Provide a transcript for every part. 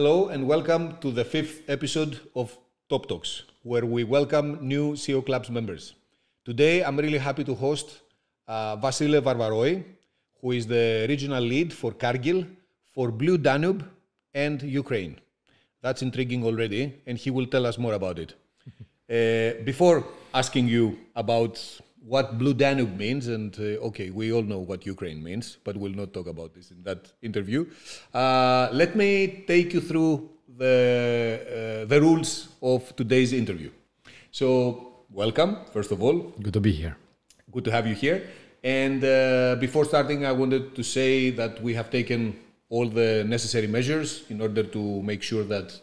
Hello and welcome to the fifth episode of Top Talks, where we welcome new CEO Clubs members. Today, I'm really happy to host uh, Vasile Varvaroi, who is the regional lead for Cargill, for Blue Danube, and Ukraine. That's intriguing already, and he will tell us more about it. uh, before asking you about what Blue Danube means, and uh, okay, we all know what Ukraine means, but we'll not talk about this in that interview. Uh, let me take you through the, uh, the rules of today's interview. So, welcome, first of all. Good to be here. Good to have you here. And uh, before starting, I wanted to say that we have taken all the necessary measures in order to make sure that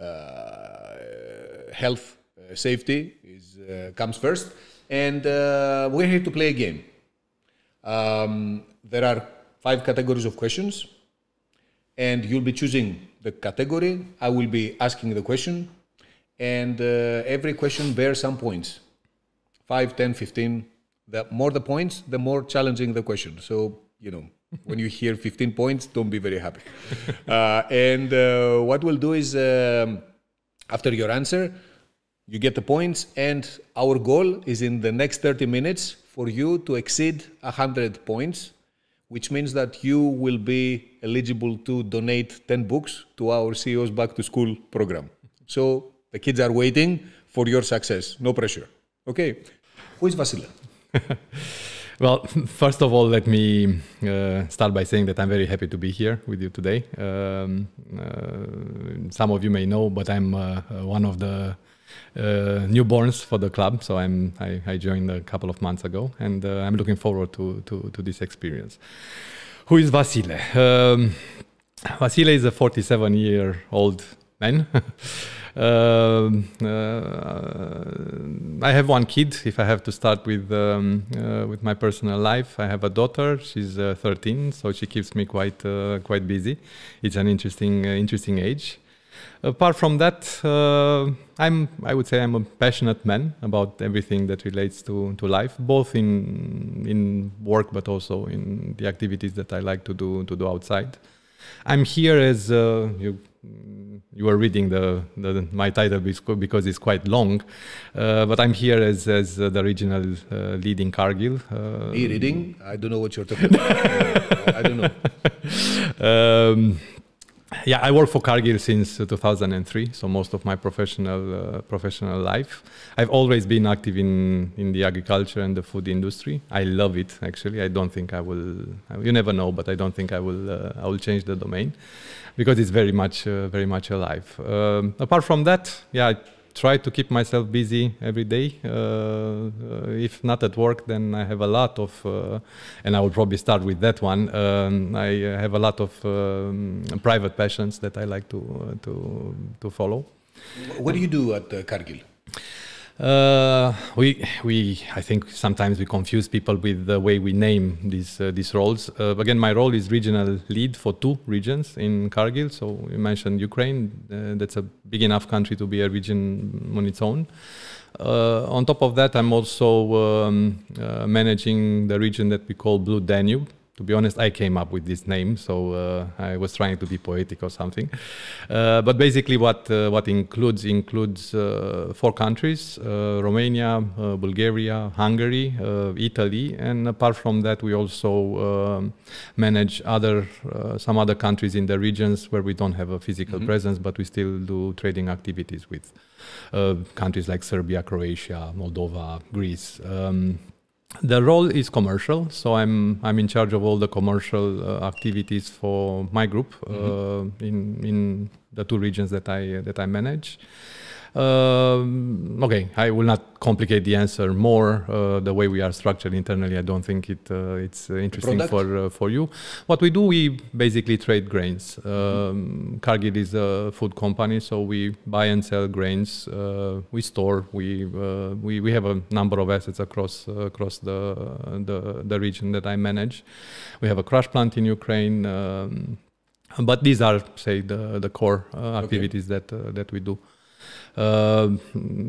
uh, health uh, safety is, uh, comes first. And uh, we're here to play a game. Um, there are five categories of questions, and you'll be choosing the category. I will be asking the question, and uh, every question bears some points 5, 10, 15. The more the points, the more challenging the question. So, you know, when you hear 15 points, don't be very happy. uh, and uh, what we'll do is, um, after your answer, you get the points, and our goal is in the next 30 minutes for you to exceed 100 points, which means that you will be eligible to donate 10 books to our CEOs Back to School program. So the kids are waiting for your success. No pressure. Okay. Who is Vasile? Well, first of all, let me uh, start by saying that I'm very happy to be here with you today. Um, uh, some of you may know, but I'm uh, one of the uh, newborns for the club. So I'm I, I, joined a couple of months ago, and uh, I'm looking forward to, to, to this experience. Who is Vasile? Um, Vasile is a 47 year old man. Um, uh, I have one kid. If I have to start with um, uh, with my personal life, I have a daughter. She's uh, 13, so she keeps me quite uh, quite busy. It's an interesting uh, interesting age. Apart from that, uh, I'm I would say I'm a passionate man about everything that relates to to life, both in in work but also in the activities that I like to do to do outside. I'm here as you you were reading the, the, my title because it's quite long, uh, but I'm here as, as uh, the regional uh, lead in Cargill. Uh, you reading? I don't know what you're talking about. I don't know. Um, yeah, I work for Cargill since 2003, so most of my professional uh, professional life. I've always been active in in the agriculture and the food industry. I love it actually. I don't think I will. You never know, but I don't think I will. Uh, I will change the domain because it's very much uh, very much alive. Um, apart from that, yeah, try to keep myself busy every day. Uh, uh, if not at work, then I have a lot of, uh, and I will probably start with that one. Um, I have a lot of um, private passions that I like to to to follow. What do you do at Cargill? Uh, we, we, I think sometimes we confuse people with the way we name these uh, these roles. Uh, again, my role is regional lead for two regions in Cargill. So you mentioned Ukraine. Uh, that's a big enough country to be a region on its own. Uh, on top of that, I'm also um, uh, managing the region that we call Blue Danube to be honest, I came up with this name, so uh, I was trying to be poetic or something. Uh, but basically, what uh, what includes includes uh, four countries: uh, Romania, uh, Bulgaria, Hungary, Italy, and apart from that, we also um, manage other some other countries in the regions where we don't have a physical mm -hmm. presence, but we still do trading activities with countries like Serbia, Croatia, Moldova, Greece. Um, the role is commercial, so I'm I'm in charge of all the commercial uh, activities for my group uh, mm-hmm. in in the two regions that I that I manage. Um, okay, I will not complicate the answer more. Uh, the way we are structured internally, I don't think it uh, it's uh, interesting for uh, for you. What we do, we basically trade grains. Um, Cargill is a food company, so we buy and sell grains. Uh, we store. We, uh, we we have a number of assets across across the, the the region that I manage. We have a crush plant in Ukraine. Um, but these are, say, the the core activities okay. that that we do uh,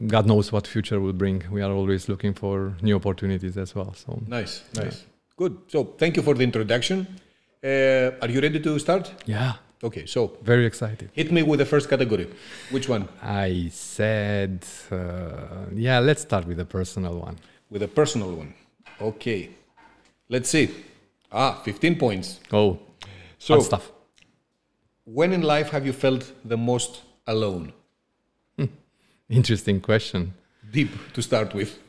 God knows what future will bring. We are always looking for new opportunities as well. So nice, nice, yeah. good. So thank you for the introduction. Uh, are you ready to start? Yeah. Okay, so Very excited. hit me with the first category. Which one? I said, uh, yeah, let's start with the personal one. With a personal one. Okay. Let's see. Ah, 15 points. Oh, So, stuff. when in life have you felt the most alone? Interesting question. Deep to start with.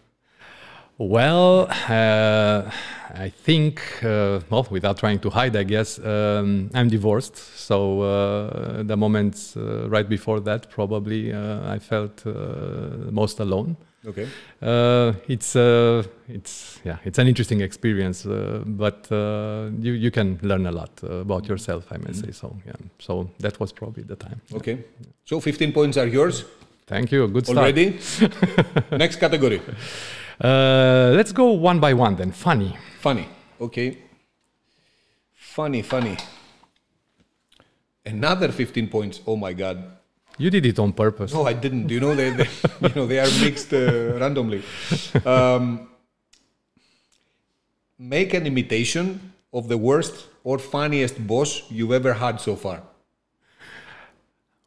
Well, uh, I think, uh, well, without trying to hide, I guess, um, I'm divorced. So uh, the moments uh, right before that, probably uh, I felt uh, most alone. Okay. Uh, it's uh, it's yeah, it's an interesting experience, uh, but uh, you you can learn a lot uh, about yourself. I may say so. Yeah. So that was probably the time. Okay. So 15 points are yours Thank you. A good start. already. Next category. Uh, let's go one by one then. Funny. Funny. Okay. Funny, funny. Another 15 points. Oh my God. You did it on purpose. No, I didn't. You know they, they you know they are mixed uh, randomly. Um, make an imitation of the worst or funniest boss you've ever had so far.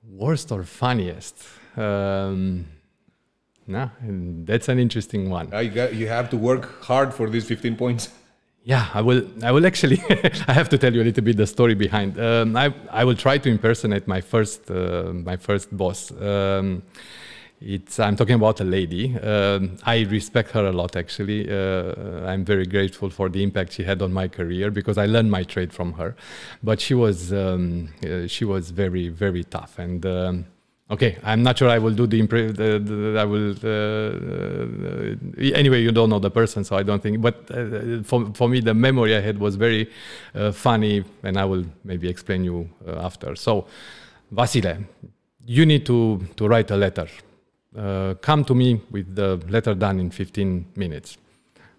Worst or funniest? Um, nah, that's an interesting one. Uh, you, got, you have to work hard for these 15 points. Yeah, I will. I will actually. I have to tell you a little bit the story behind. Um, I I will try to impersonate my first uh, my first boss. Um, it's I'm talking about a lady. Um, I respect her a lot. Actually, uh, I'm very grateful for the impact she had on my career because I learned my trade from her. But she was um, uh, she was very very tough and. Okay, I'm not sure I will do the, the I will. Uh, uh, anyway, you don't know the person, so I don't think. But uh, for for me, the memory I had was very uh, funny, and I will maybe explain you uh, after. So, Vasile, you need to to write a letter. Uh, come to me with the letter done in 15 minutes.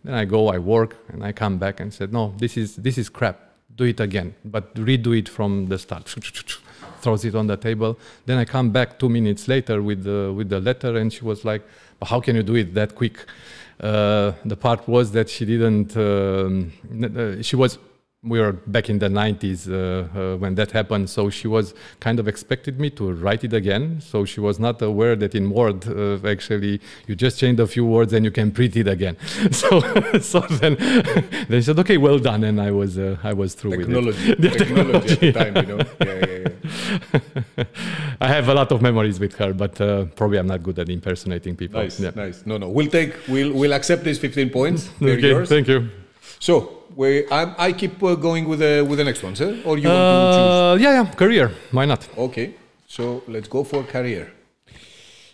Then I go, I work, and I come back and said, no, this is this is crap. Do it again, but redo it from the start. Throws it on the table. Then I come back two minutes later with the with the letter, and she was like, "But how can you do it that quick?" Uh, the part was that she didn't. Um, uh, she was. We were back in the 90s uh, uh, when that happened, so she was kind of expected me to write it again. So she was not aware that in Word, uh, actually, you just change a few words and you can print it again. so, so then, she said, "Okay, well done," and I was uh, I was through with it. Technology. Technology at the time, you know. Yeah, yeah. I have a lot of memories with her, but uh, probably I'm not good at impersonating people. Nice, Yeah. nice. No, no. We'll take. We'll we'll accept these 15 points. They're Okay, yours. thank you. So we, I, I keep uh, going with the with the next one, sir. Or you want to choose? Uh, yeah, yeah, career. Why not? Okay. So let's go for career.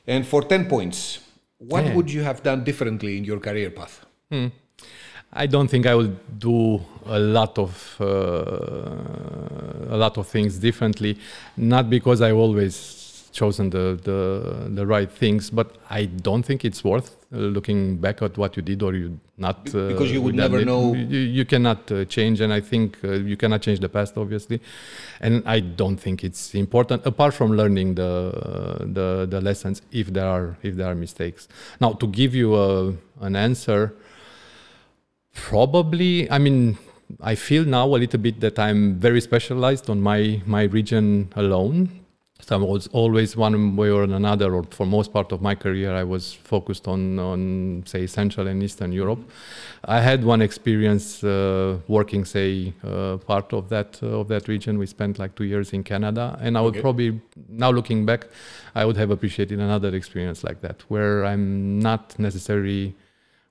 And for 10 points, what Yeah. would you have done differently in your career path? I don't think I will do a lot of uh, a lot of things differently, not because I always chosen the, the the right things, but I don't think it's worth uh, looking back at what you did or you not. Uh, because you would never bit. know- You, you cannot uh, change, and I think uh, you cannot change the past, obviously, and I don't think it's important apart from learning the the the lessons if there are if there are mistakes. Now, to give you a, an answer. Probably, I mean, I feel now a little bit that I'm very specialized on my my region alone. So I was always one way or another, or for most part of my career, I was focused on on say Central and Eastern Europe. I had one experience uh, working, say, uh, part of that uh, of that region. We spent like two years in Canada, and I would Okay. probably now looking back, I would have appreciated another experience like that, where I'm not necessarily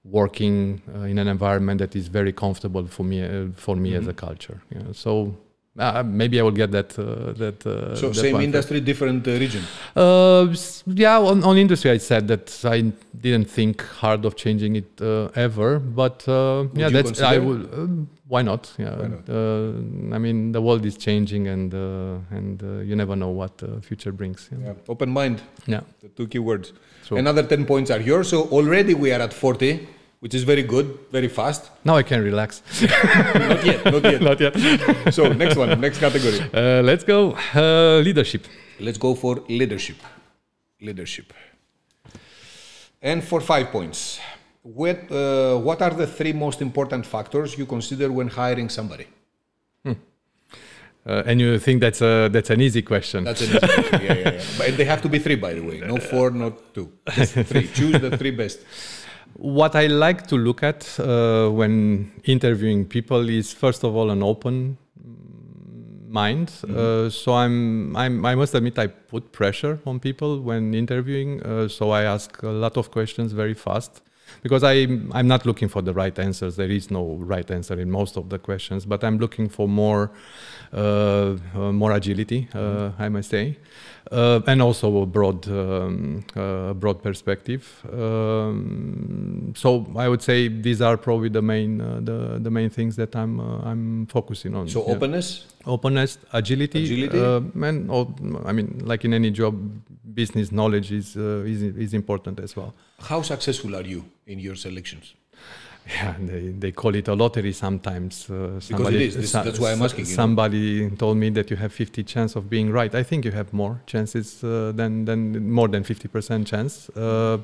working uh, in an environment that is very comfortable for me uh, for me as a culture. You know? So uh, maybe I will get that uh, that. Uh, So that same one industry, different uh, region. uh, yeah, on, on industry, I said that I didn't think hard of changing it uh, ever, but uh, yeah, that's I consider? will. Um, why not? Yeah, Why not? Uh, I mean, the world is changing, and uh, and uh, you never know what the future brings. Yeah, Yeah. Open mind, yeah. the two key words. True. Another 10 points are yours. So already we are at 40, which is very good, very fast. Now I can relax. not yet, not yet. not yet. So next one, next category. Uh, let's go. Uh, leadership. Let's go for leadership. Leadership. And for five points, what, uh, what are the three most important factors you consider when hiring somebody? Uh, and you think that's a that's an easy question? That's an easy question. Yeah, yeah, yeah. But they have to be three, by the way. No four, not two. Just three. Choose the three best. What I like to look at uh, when interviewing people is first of all an open mind. Mm-hmm. Uh, so I'm, I'm, I must admit, I put pressure on people when interviewing. Uh, so I ask a lot of questions very fast because I, I'm not looking for the right answers. There is no right answer in most of the questions, but I'm looking for more, uh, uh more agility, uh, I must say uh, and also a broad, um, uh, broad perspective. Um, so I would say these are probably the main, uh, the, the main things that I'm, uh, I'm focusing on. So yeah. openness, openness, agility, agility, uh, and oh, I mean, like in any job, business knowledge is, uh, is is important as well. How successful are you in your selections? Yeah, they, they call it a lottery sometimes. Uh, somebody, because it is. This, that's why I'm asking. Somebody know? told me that you have 50 chance of being right. I think you have more chances uh, than than more than 50% chance, uh,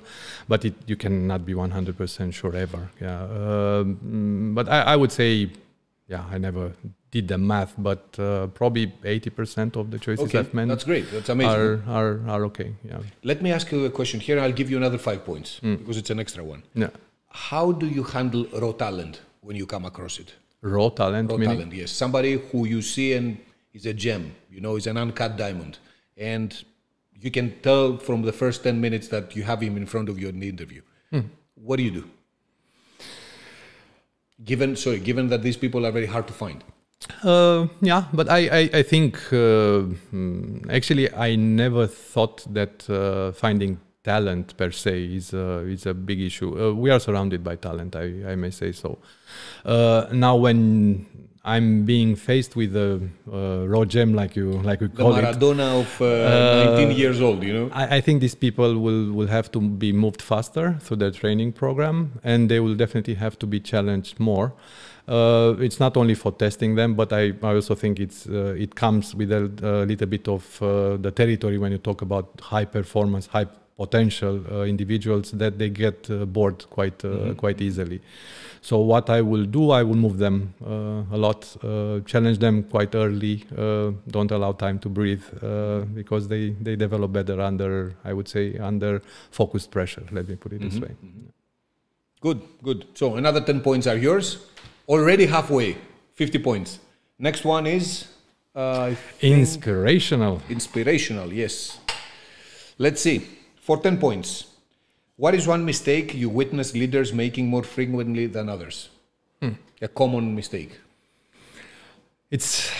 but it, you cannot be 100% sure ever. Yeah, um, but I, I, would say, yeah, I never did the math, but uh, probably 80% of the choices okay. I've made. That's great. That's amazing. Are, are are okay. Yeah. Let me ask you a question here. I'll give you another five points mm. because it's an extra one. Yeah how do you handle raw talent when you come across it? Raw talent? Raw meaning? talent, yes. Somebody who you see and is a gem, you know, is an uncut diamond. And you can tell from the first 10 minutes that you have him in front of you in the interview. Hmm. What do you do? Given, sorry, given that these people are very hard to find. Uh, yeah, but I, I, I think uh, hmm, actually I never thought that uh, finding talent per se is a, is a big issue. Uh, we are surrounded by talent, I, I may say so. Uh, now, when I'm being faced with a uh, raw gem, like you like we call the Maradona it, of uh, 19 years old, you know. I, I, think these people will will have to be moved faster through their training program, and they will definitely have to be challenged more. Uh, it's not only for testing them, but I, I also think it's uh, it comes with a, a little bit of uh, the territory when you talk about high performance, high potential uh, individuals that they get uh, bored quite uh, mm-hmm. quite easily. So what I will do, I will move them uh, a lot, uh, challenge them quite early. Uh, don't allow time to breathe because they they develop better under, I would say, under focused pressure. Let me put it mm-hmm. this way. Mm-hmm. Good, good. So another ten points are yours. Already halfway, fifty points. Next one is inspirational. Inspirational, yes. Let's see for 10 points. What is one mistake you witness leaders making more frequently than others? Hmm. A common mistake. It's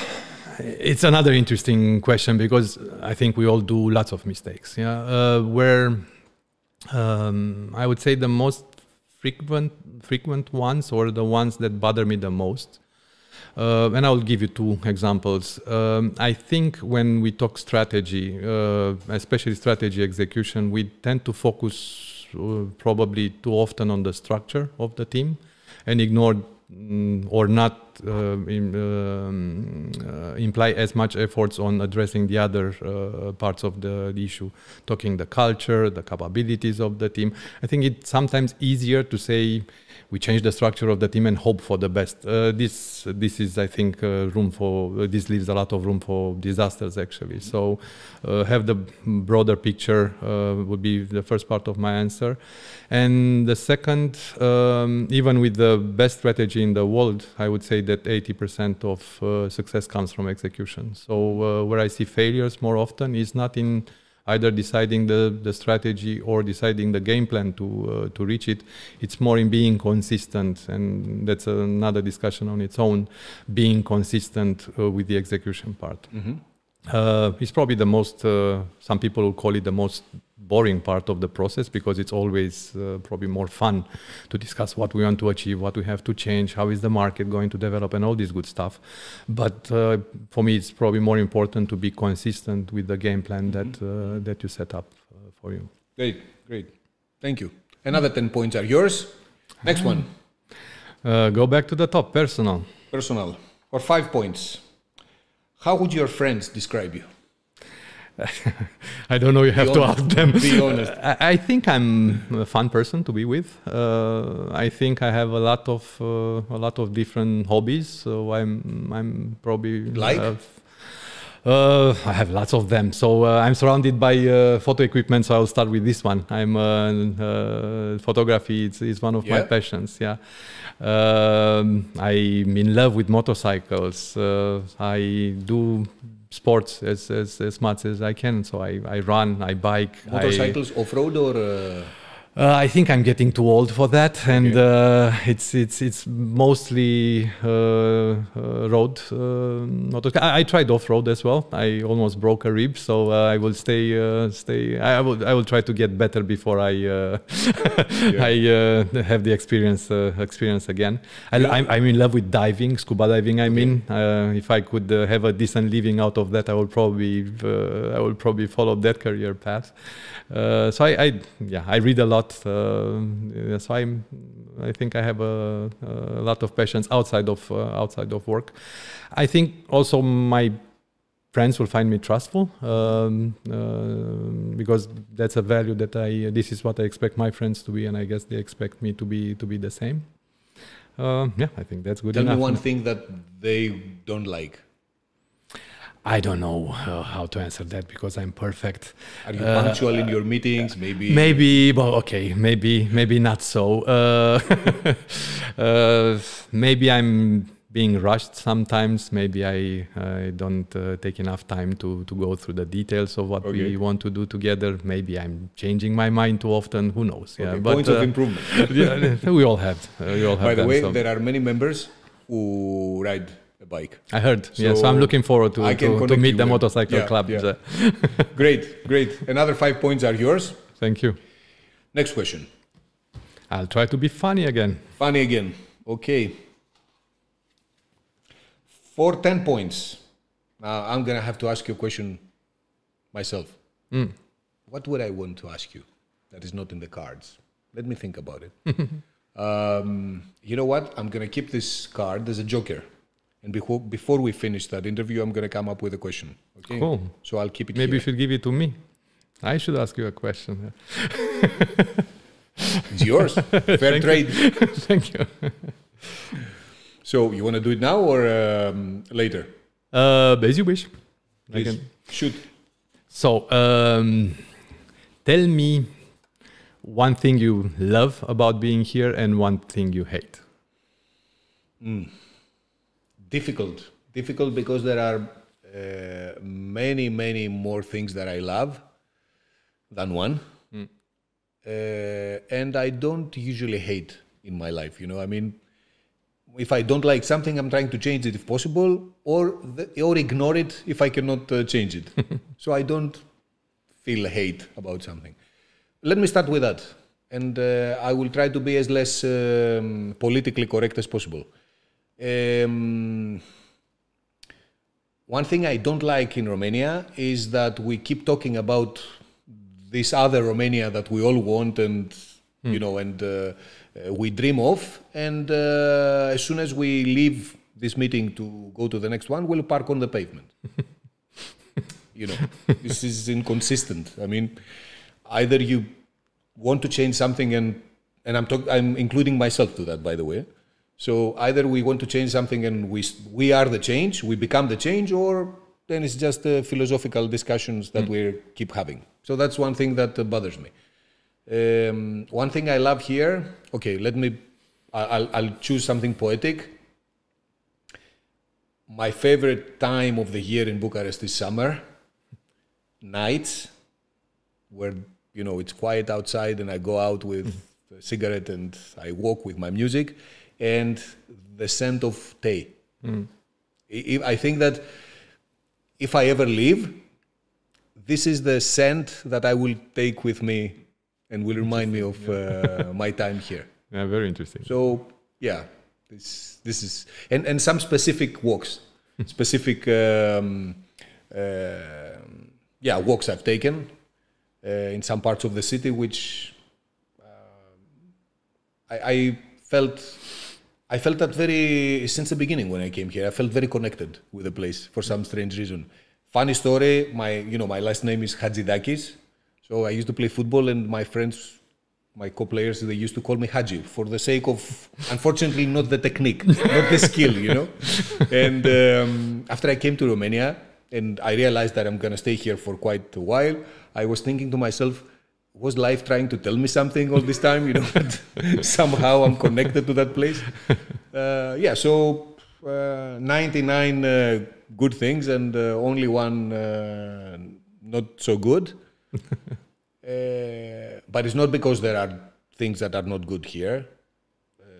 it's another interesting question because I think we all do lots of mistakes. Yeah, uh, where um, I would say the most frequent frequent ones or the ones that bother me the most uh, and I will give you two examples. Um, I think when we talk strategy, uh, especially strategy execution, we tend to focus uh, probably too often on the structure of the team and ignore or not uh, in, um, uh, imply as much efforts on addressing the other uh, parts of the, the, issue, talking the culture, the capabilities of the team. I think it's sometimes easier to say we change the structure of the team and hope for the best. Uh, this this is, I think, uh, room for uh, this leaves a lot of room for disasters actually. So have the broader picture would be the first part of my answer, and the second, um, even with the best strategy in the world, I would say that 80% of uh, success comes from execution. So where I see failures more often is not in either deciding the, the strategy or deciding the game plan to uh, to reach it. It's more in being consistent, and that's another discussion on its own. Being consistent uh, with the execution part. Mm-hmm. Uh, it's probably the most. Uh, some people will call it the most boring part of the process because it's always uh, probably more fun to discuss what we want to achieve, what we have to change, how is the market going to develop, and all this good stuff. But uh, for me, it's probably more important to be consistent with the game plan that mm-hmm. uh, that you set up uh, for you. Great, great, thank you. Another ten points are yours. Next one. Uh, go back to the top. Personal. Personal. Or five points. How would your friends describe you? I don't know. You have to ask them. Be honest. I, I, think I'm a fun person to be with. Uh, I think I have a lot of uh, a lot of different hobbies. So I'm I'm probably like. Uh, I have lots of them. So uh, I'm surrounded by uh, photo equipment. So I'll start with this one. I'm uh, uh, photography. It's, it's one of my passions. Yeah. Um, I'm in love with motorcycles. Uh, I do sports as, as, as much as I can. So I, I run, I bike. Motorcycles off road or uh, uh, I think I'm getting too old for that, and uh, it's it's it's mostly uh, uh, road. Uh, I, I tried off road as well. I almost broke a rib, so uh, I will stay uh, stay. I, I will I will try to get better before I uh, I uh, have the experience uh, experience again. I, Yeah. I'm, I'm in love with diving, scuba diving. I mean, uh, if I could uh, have a decent living out of that, I will probably uh, I will probably follow that career path. Uh, so I, I yeah I read a lot. Uh, yeah, so I'm I think I have a, a lot of passions outside of uh, outside of work. I think also my friends will find me trustful um, uh, because that's a value that I this is what I expect my friends to be, and I guess they expect me to be to be the same. Uh, yeah, I think that's good tell enough. me one thing that they don't like. I don't know uh, how to answer that because I'm perfect. Are you Uh, punctual in your meetings? Maybe. Maybe, well, okay, maybe, maybe not so. Uh, uh, maybe I'm being rushed sometimes. Maybe I, I don't uh, take enough time to, to go through the details of what Okay. we want to do together. Maybe I'm changing my mind too often. Who knows? Yeah, Okay, but points of uh, improvement. yeah, we all have. Uh, we all have By the them, way, so- there are many members who ride bike. I heard. yeah, so I'm looking forward to, I can to, to meet the motorcycle yeah, club. yeah. Uh, Great, great. Another five points are yours. Thank you. Next question. I'll try to be funny again. Funny again. Okay. For 10 points, now I'm going to have to ask you a question myself. What would I want to ask you that is not in the cards? Let me think about it. um, you know what? I'm going to keep this card as a joker. And before, before we finish that interview, I'm going to come up with a question. Okay? Cool. So I'll keep it Maybe you should give it to me. I should ask you a question. It's yours. Fair trade. Thank you. So you want to do it now or um, later? Uh, as you wish. I Please. can. Shoot. So, um, tell me one thing you love about being here and one thing you hate. Difficult difficult because there are uh, many many more things that i love than one. Uh, and i don't usually hate in my life you know i mean if i don't like something i'm trying to change it if possible or the, or ignore it if i cannot uh, change it. So i don't feel hate about something. Let me start with that. And uh, i will try to be as less um, politically correct as possible um, one thing I don't like in Romania is that we keep talking about this other Romania that we all want and you know and uh, uh, we dream of. And uh, as soon as we leave this meeting to go to the next one we'll park on the pavement. You know this is inconsistent. I mean either you want to change something and and i'm talk, i'm including myself to that by the way so either we want to change something and we we are the change we become the change or then it's just uh, philosophical discussions that we keep having. So that's one thing that uh, bothers me. Um, one thing i love here okay let me I'll, I'll choose something poetic. My favorite time of the year in Bucharest is summer. Nights where you know it's quiet outside and I go out with a cigarette and I walk with my music and the scent of tea. I- I I think that if I ever leave, this is the scent that I will take with me and will remind me of uh, my time here. Yeah, very interesting. So yeah, this this is and and some specific walks, specific um, uh, yeah walks I've taken uh, in some parts of the city, which um I, I felt. I felt that very since the beginning when I came here. I felt very connected with the place for some strange reason. Funny story. My you know my last name is Hadzidakis, so I used to play football, and my friends my co-players they used to call me Haji for the sake of unfortunately not the technique not the skill you know and um, after I came to Romania and I realized that I'm to stay here for quite a while, I was thinking to myself, was life trying to tell me something all this time? You know, somehow I'm connected to that place. Uh, yeah, so uh, 99 uh, good things and uh, only one uh, not so good. Uh, but it's not because there are things that are not good here.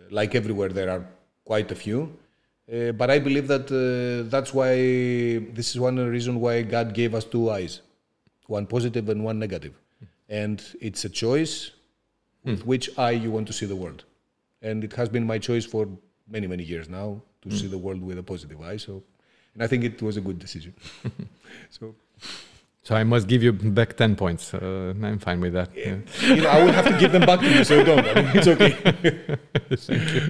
like everywhere, there are quite a few. But I believe that that's why this is one reason why God gave us two eyes, one positive and one negative, and it's a choice with which eye you want to see the world, and it has been my choice for many many years now to see the world with a positive eye. So, and I think it was a good decision. so. So I must give you back 10 points. Uh, I'm fine with that. Yeah. You know, I will have to give them back to you, so don't. I mean, it's okay.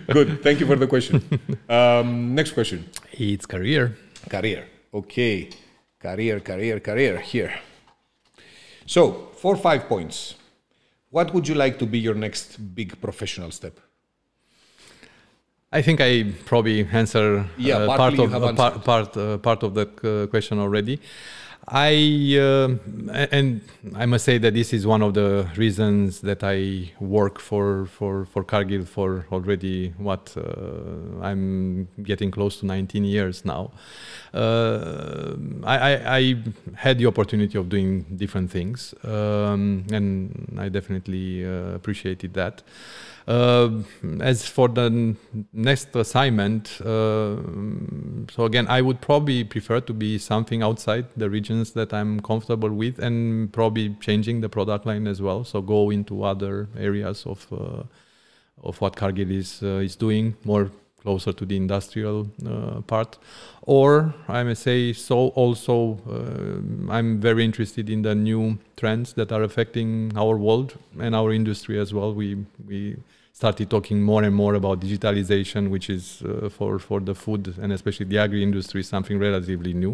Good. Thank you for the question. Um, next question. It's career. Career. Okay. Career, career, career. Here. So, four, or five points. What would you like to be your next big professional step? I think I probably answer Yeah, uh, part of uh, par- answered. part uh, part of that uh, question already. I uh, and I must say that this is one of the reasons that I work for for for Cargill for already what uh, I'm getting close to 19 years now. Uh, I, I, I had the opportunity of doing different things, um, and I definitely uh, appreciated that. Uh, as for the next assignment, uh, so again, I would probably prefer to be something outside the that I'm comfortable with, and probably changing the product line as well. So go into other areas of uh, of what Cargill is uh, is doing, more closer to the industrial uh, part. Or I may say so. Also, uh, I'm very interested in the new trends that are affecting our world and our industry as well. We we started talking more and more about digitalization, which is uh, for for the food and especially the agri industry something relatively new.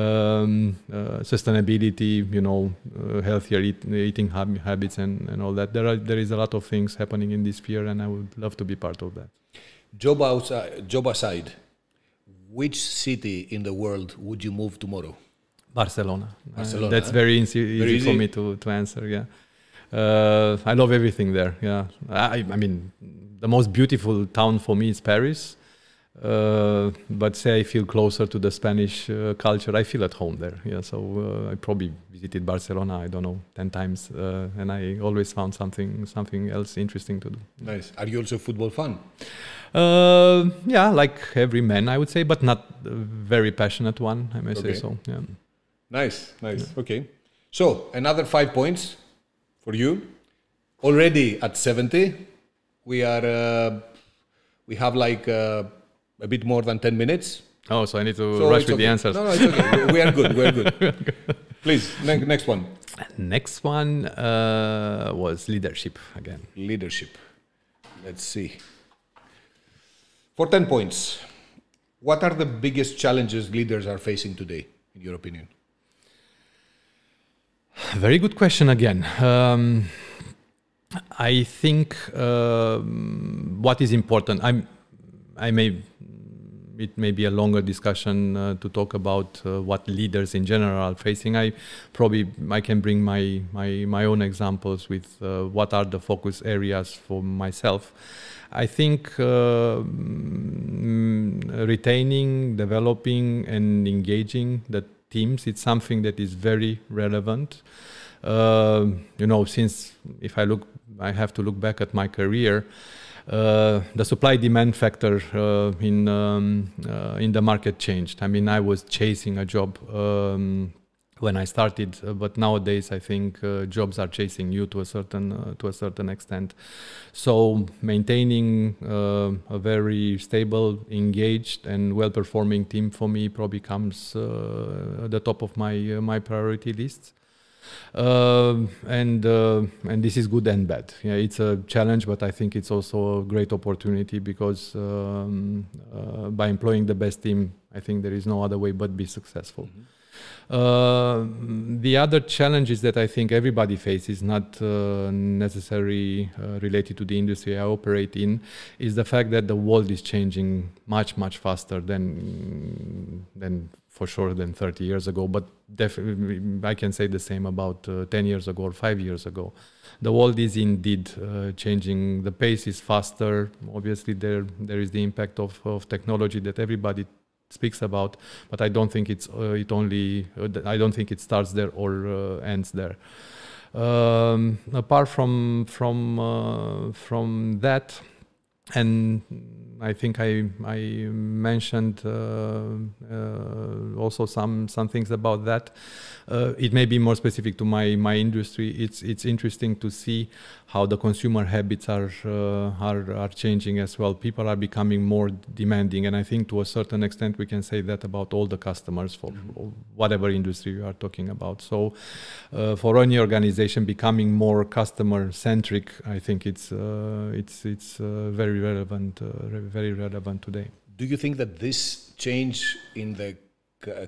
Um, uh, sustainability, you know, uh, healthier eat, eating hab- habits and, and all that. There are there is a lot of things happening in this sphere, and I would love to be part of that. Job outside, job aside, which city in the world would you move tomorrow? Barcelona. Barcelona, that's very easy, easy, for me to, to answer. Yeah. Uh, I love everything there. Yeah. I, I mean, the most beautiful town for me is Paris. Uh, but say I feel closer to the Spanish uh, culture. I feel at home there. Yeah. So uh, I probably visited Barcelona. I don't know ten times, uh, and I always found something something else interesting to do. Nice. Are you also a football fan? Uh, yeah, like every man, I would say, but not a very passionate one. I may Okay. say so. Yeah. Nice, nice. Okay. So another five points for you. Already at 70, we are. Uh, we have like uh, a bit more than 10 minutes. Oh, so I need to So rush with the answers. No, no, it's okay. we are good. We are good. Please, ne- next one. Next one uh, was leadership again. Leadership. Let's see. For 10 points, what are the biggest challenges leaders are facing today, in your opinion? Very good question again. Um, I think um, what is important. I'm. I may. It may be a longer discussion uh, to talk about uh, what leaders in general are facing. I probably I can bring my my my own examples with uh, what are the focus areas for myself. I think uh, mm, retaining, developing, and engaging the teams it's something that is very relevant. Uh, you know, since if I look, I have to look back at my career. Uh, the supply demand factor uh, in um, uh, in the market changed. I mean, I was chasing a job um, when I started, uh, but nowadays I think uh, jobs are chasing you to a certain uh, to a certain extent. So maintaining a very stable, engaged, and well-performing team for me probably comes at the top of my my priority list. Uh, and uh, and this is good and bad. Yeah, it's a challenge, but I think it's also a great opportunity because um, uh, by employing the best team, I think there is no other way but be successful. Uh, the other challenges that I think everybody faces, not uh, necessarily uh, related to the industry I operate in, is the fact that the world is changing much much faster than than for sure than 30 years ago, but definitely I can say the same about uh, 10 years ago or five years ago. The world is indeed uh, changing. The pace is faster. Obviously, there there is the impact of, of technology that everybody speaks about, but I don't think it's uh, it only. Uh, I don't think it starts there or uh, ends there. Um, apart from from uh, from that, and I think I I mentioned uh, uh, also some some things about that. Uh, it may be more specific to my my industry. It's it's interesting to see how the consumer habits are uh, are are changing as well. People are becoming more demanding, and I think to a certain extent we can say that about all the customers for mm-hmm. whatever industry you are talking about. So, uh, for any organization becoming more customer centric, I think it's uh, it's it's very relevant, very relevant today. Do you think that this change in the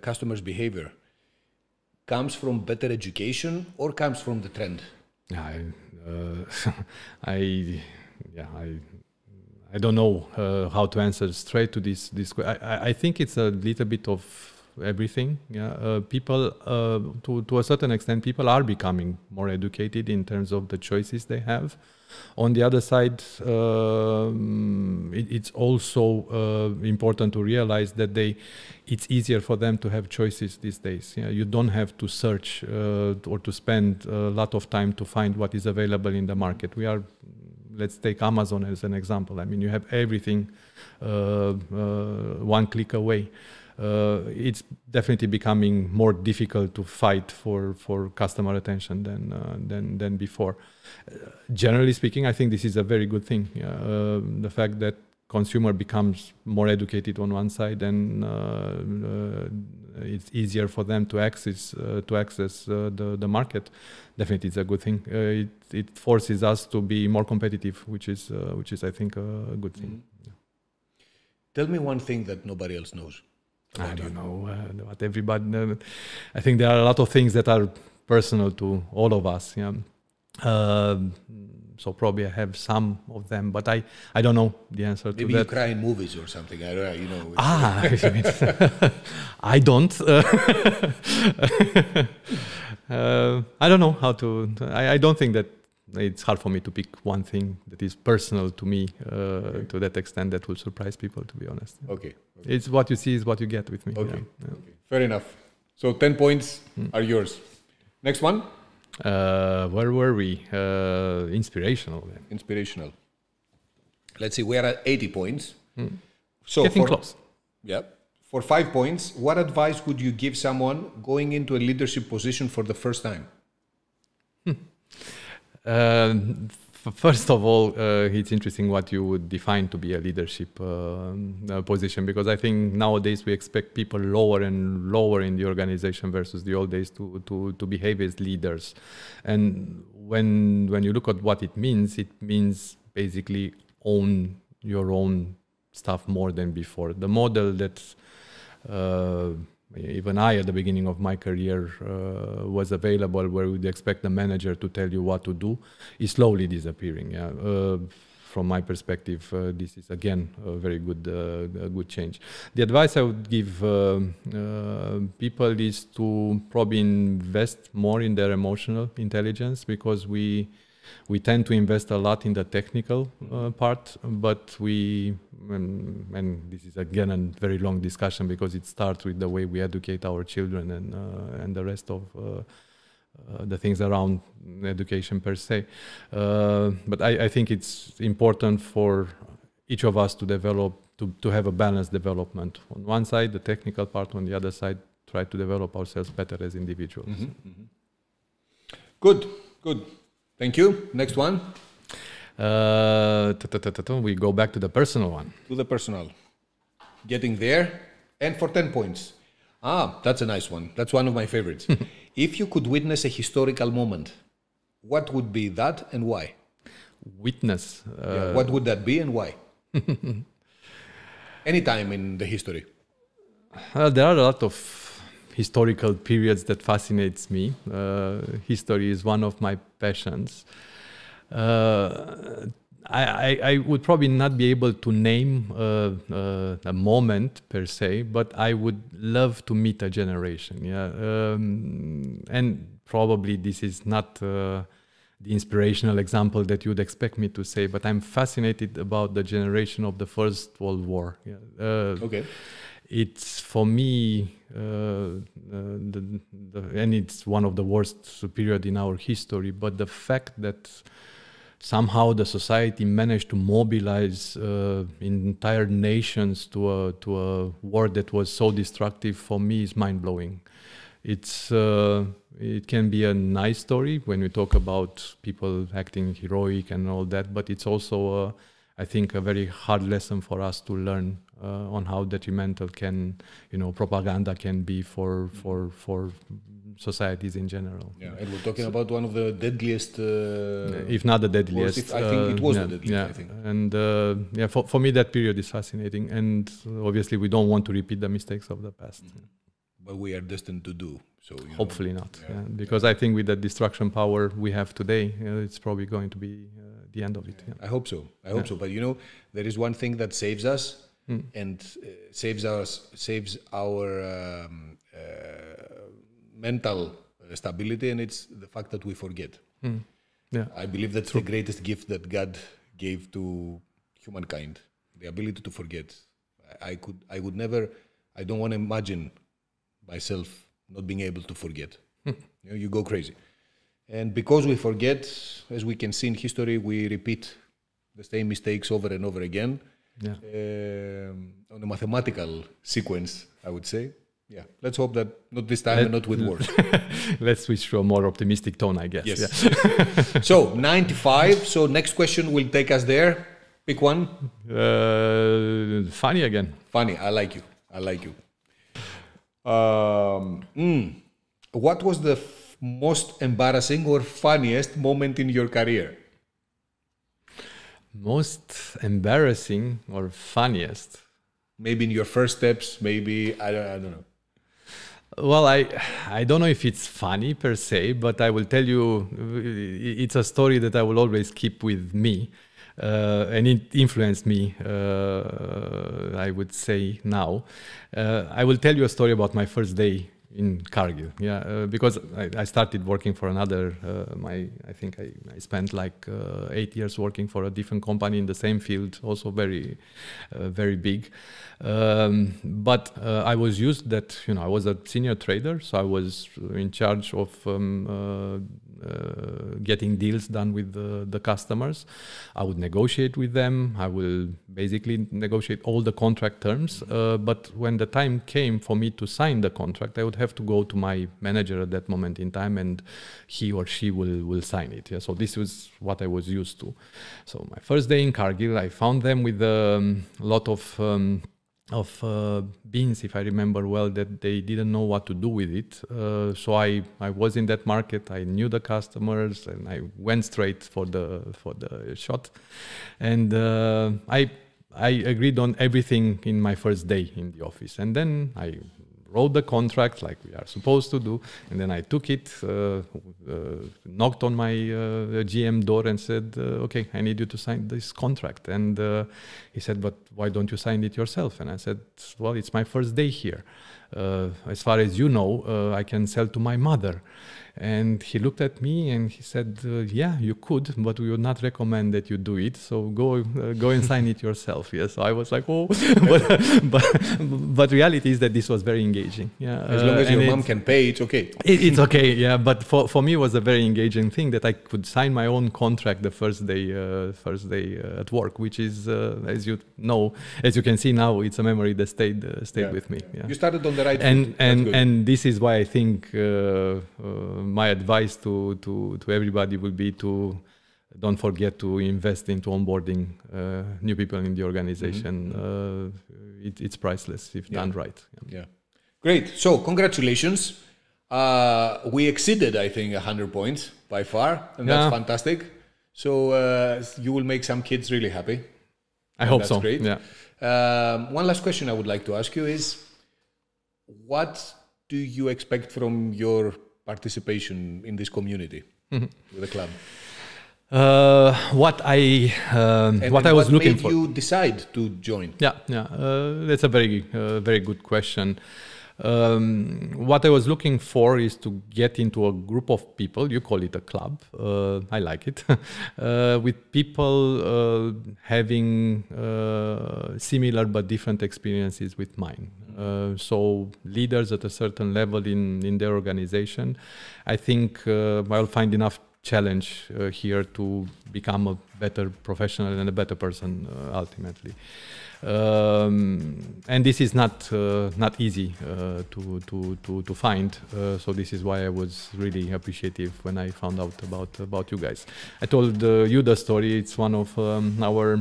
customer's behavior comes from better education or comes from the trend? I, uh, I yeah, I, I don't know uh, how to answer straight to this. This I, I think it's a little bit of everything. Yeah, uh, people uh, to to a certain extent, people are becoming more educated in terms of the choices they have. On the other side, um, it, it's also uh, important to realize that they, it's easier for them to have choices these days. Yeah, you don't have to search uh, or to spend a lot of time to find what is available in the market. We are let's take Amazon as an example. I mean, you have everything uh, uh, one click away it's definitely becoming more difficult to fight for, for customer attention than, uh, than, than before. Uh, generally speaking, I think this is a very good thing. Uh, the fact that consumer becomes more educated on one side and uh, uh, it's easier for them to access to access the, the market. Definitely, it's a good thing. it, it forces us to be more competitive, which is which is I think a good thing. Mm-hmm. Yeah. Tell me one thing that nobody else knows. I don't know uh, what everybody. Uh, I think there are a lot of things that are personal to all of us. Yeah. Uh, so probably I have some of them, but I, I don't know the answer Maybe to that. Maybe you cry in movies or something. I don't know. You know. Ah, I don't. Uh, I don't know how to. I, I don't think that it's hard for me to pick one thing that is personal to me uh, okay. to that extent that will surprise people to be honest okay. okay. it's what you see is what you get with me okay, yeah. okay. fair enough so 10 points mm. are yours next one uh, where were we uh, inspirational then. inspirational let's see we're at 80 points mm. so getting for, close yeah for five points what advice would you give someone going into a leadership position for the first time hmm. Uh, first of all, uh, it's interesting what you would define to be a leadership uh, uh, position because I think nowadays we expect people lower and lower in the organization versus the old days to, to, to behave as leaders. And when, when you look at what it means, it means basically own your own stuff more than before. The model that uh, even I, at the beginning of my career, uh, was available where we'd expect the manager to tell you what to do, is slowly disappearing. Yeah. Uh, from my perspective, uh, this is again a very good, uh, a good change. The advice I would give uh, uh, people is to probably invest more in their emotional intelligence because we we tend to invest a lot in the technical uh, part, but we, and, and, this is again a very long discussion because it starts with the way we educate our children and uh, and the rest of. Uh, uh the things around education per se, uh, but I, I think it's important for each of us to develop to, to have a balanced development. On one side, the technical part. On the other side, try to develop ourselves better as individuals. Mm-hmm, mm-hmm. Good, good. Thank you. Next one. Uh, we go back to the personal one. To the personal. Getting there. And for 10 points. Ah, that's a nice one. That's one of my favorites. if you could witness a historical moment, what would be that and why? Witness. Uh, yeah, what would that be and why? Any time in the history. Well, there are a lot of historical periods that fascinates me. Uh, history is one of my passions. Uh, I, I, would probably not be able to name uh, uh, a moment per se, but I would love to meet a generation. Yeah, um, and probably this is not uh, the inspirational example that you'd expect me to say, but I'm fascinated about the generation of the First World War. Yeah. Uh, Okay. It's for me uh, uh, the, the, and it's one of the worst period in our history but the fact that somehow the society managed to mobilize uh, entire nations to a to a war that was so destructive for me is mind blowing it's uh, it can be a nice story when we talk about people acting heroic and all that but it's also uh, I think a very hard lesson for us to learn uh, on how detrimental can you know propaganda can be for for for societies in general. Yeah, and we're talking about one of the deadliest. Uh, if not the deadliest, if- I think it was uh, the deadliest, Yeah, I think. and uh, yeah, for, for me that period is fascinating, and obviously we don't want to repeat the mistakes of the past. but we are destined to do so. You know. Hopefully not, Yeah. yeah, because I think with the destruction power we have today, uh, it's probably going to be uh, the end of it. Yeah. I hope so. I hope Yeah. so. But you know, there is one thing that saves us Mm. and uh, saves us saves our um, uh, mental stability, and it's the fact that we forget. Mm. Yeah. I believe that's the greatest gift that God gave to humankind: the ability to forget. I, I could, I would never, I don't want to imagine myself not being able to forget. you, know, you go crazy, and because we forget, as we can see in history, we repeat the same mistakes over and over again Yeah. um, on a mathematical sequence, I would say. Yeah, let's hope that not this time Let- and not with words. Let's switch to a more optimistic tone, I guess. Yes. Yeah. so 95. So next question will take us there. Pick one. Uh, funny again. Funny. I like you. I like you. Um, mm, what was the most embarrassing or funniest moment in your career? Most embarrassing or funniest? Maybe in your first steps. Maybe I don't. I don't know. Well, I I don't know if it's funny per se, but I will tell you, it's a story that I will always keep with me, uh, and it influenced me. Uh, I would say now, uh, I will tell you a story about my first day in Cargill. Yeah, uh, because I, I started working for another. Uh, my I think I, I spent like uh, eight years working for a different company in the same field, also very, uh, very big. Um, but uh, I was used that you know I was a senior trader, so I was in charge of um, uh, getting deals done with the, the customers. I would negotiate with them. I will basically negotiate all the contract terms. Uh, but when the time came for me to sign the contract, I would have to go to my manager at that moment in time, and he or she will will sign it. Yeah. So this was what I was used to. So my first day in Cargill, I found them with um, a lot of. Um, of uh, beans, if I remember well, that they didn't know what to do with it. Uh, so I, I was in that market. I knew the customers, and I went straight for the for the shot. And uh, I I agreed on everything in my first day in the office, and then I wrote the contract like we are supposed to do, and then I took it, uh, uh, knocked on my uh, GM door, and said, uh, "Okay, I need you to sign this contract." And he said, "But why don't you sign it yourself?" And I said, "Well, it's my first day here. As far as you know, I can sell to my mother." And he looked at me and he said, uh, "Yeah, you could, but we would not recommend that you do it. So go, uh, go and sign it yourself." Yes, so I was like, "Oh," but, but but reality is that this was very engaging. Yeah, As long uh, as your mom can pay, it's okay. it, it's okay, yeah. But for, for me, it was a very engaging thing that I could sign my own contract the first day, uh, first day uh, at work, which is, uh, as you know, as you can see now, it's a memory that stayed uh, stayed Yeah. with me. Yeah. You started on the right And. And and this is why I think uh, uh, my advice to, to to everybody would be to don't forget to invest into onboarding uh, new people in the organization. Uh, it, it's priceless if Mm-hmm. Yeah. done right. Yeah. Yeah. Great. So, congratulations. Uh, we exceeded, I think, 100 points by far, and that's fantastic. So, uh, you will make some kids really happy. I hope That's so. great. Yeah. Um, one last question I would like to ask you is what do you expect from your participation in this community Mm-hmm. with the club? Uh, what I um, what I was what looking made for. you decide to join? Yeah, yeah, uh, that's a very, uh, very good question. Um, what I was looking for is to get into a group of people. You call it a club. Uh, I like it. uh, with people uh, having uh, similar but different experiences with mine. Uh, so leaders at a certain level in in their organization. I think uh, I'll find enough challenge uh, here to become a better professional and a better person uh, ultimately. Um, and this is not uh, not easy uh, to, to, to, to find. So this is why I was really appreciative when I found out about about you guys. I told you the story. It's one of um, our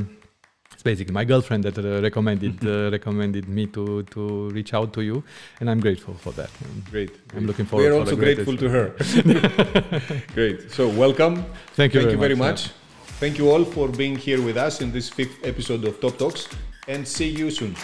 basically my girlfriend that uh, recommended uh, recommended me to to reach out to you, and I'm grateful for that. Great. I'm looking forward. We are also grateful to her. Great. So welcome. Thank you. Thank very you very much. much. Thank you all for being here with us in this fifth episode of Top Talks and see you soon.